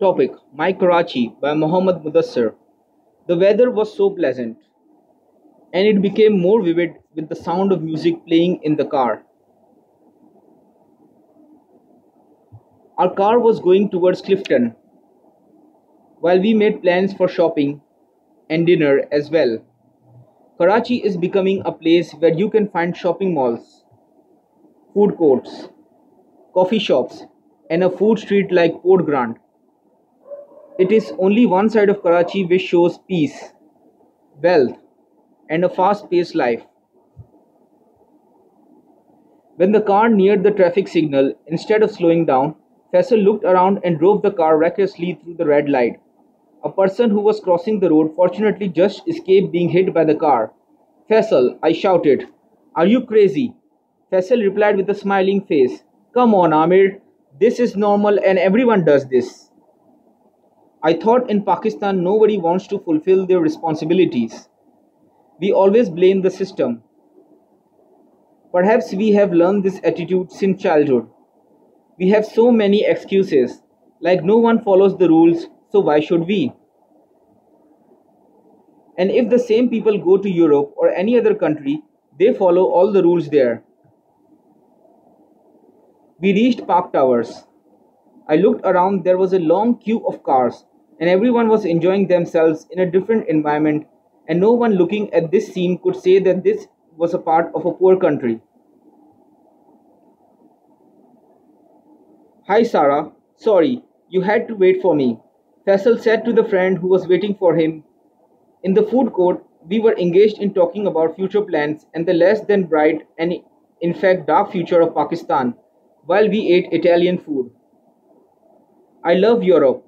Topic My Karachi by Muhammad Mudassir. The weather was so pleasant, and it became more vivid with the sound of music playing in the car. Our car was going towards Clifton, while we made plans for shopping and dinner as well. Karachi is becoming a place where you can find shopping malls, food courts, coffee shops, and a food street like Port Grand. It is only one side of Karachi which shows peace, wealth, and a fast paced life. When the car neared the traffic signal, instead of slowing down, Faisal looked around and drove the car recklessly through the red light. A person who was crossing the road fortunately just escaped being hit by the car. Faisal, I shouted. Are you crazy? Faisal replied with a smiling face. Come on, Amir. This is normal and everyone does this. I thought in Pakistan nobody wants to fulfill their responsibilities. We always blame the system. Perhaps we have learned this attitude since childhood. We have so many excuses, like no one follows the rules, so why should we? And if the same people go to Europe or any other country, they follow all the rules there. We reached Park Towers. I looked around, there was a long queue of cars, and everyone was enjoying themselves in a different environment, and no one looking at this scene could say that this was a part of a poor country. Hi, Sarah. Sorry, you had to wait for me. Faisal said to the friend who was waiting for him. In the food court, we were engaged in talking about future plans and the less than bright and in fact dark future of Pakistan while we ate Italian food. I love Europe.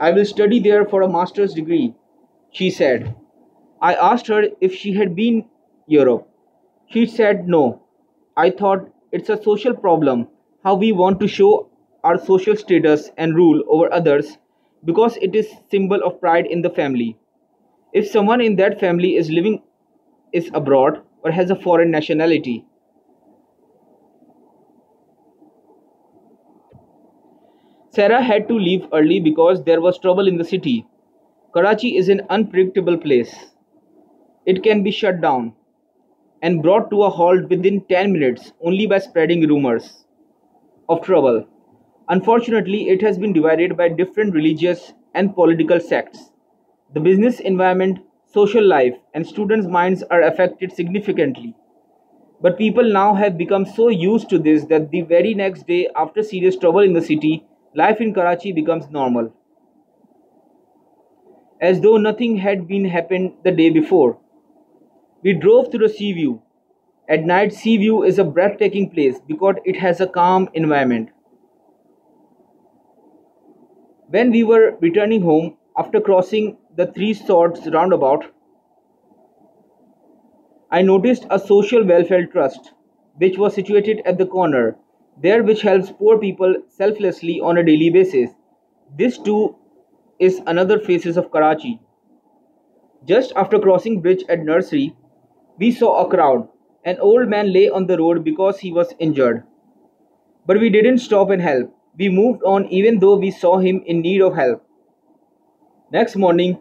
I will study there for a master's degree, she said. I asked her if she had been Europe. She said no. I thought it's a social problem how we want to show our social status and rule over others because it is symbol of pride in the family if someone in that family is living is abroad or has a foreign nationality sarah had to leave early because there was trouble in the city karachi is an unpredictable place it can be shut down and brought to a halt within 10 minutes only by spreading rumors of trouble Unfortunately, it has been divided by different religious and political sects. The business environment, social life, and students' minds are affected significantly. But people now have become so used to this that the very next day, after serious trouble in the city, life in Karachi becomes normal. As though nothing had been happened the day before. We drove to the sea view. At night, sea view is a breathtaking place because it has a calm environment. When we were returning home after crossing the Three Swords roundabout, I noticed a social welfare trust which was situated at the corner there which helps poor people selflessly on a daily basis. This too is another faces of Karachi. Just after crossing bridge at nursery, we saw a crowd. An old man lay on the road because he was injured. But we didn't stop and help. We moved on even though we saw him in need of help. Next morning,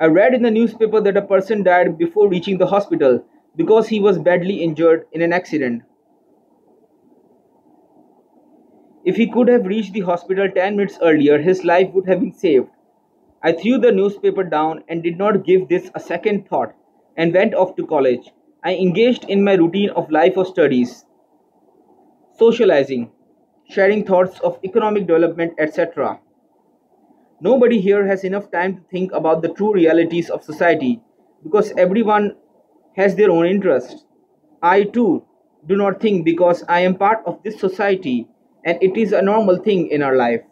I read in the newspaper that a person died before reaching the hospital because he was badly injured in an accident. If he could have reached the hospital 10 minutes earlier, his life would have been saved. I threw the newspaper down and did not give this a second thought and went off to college. I engaged in my routine of life of studies, socializing, sharing thoughts of economic development, etc. Nobody here has enough time to think about the true realities of society because everyone has their own interests. I too do not think because I am part of this society and it is a normal thing in our life.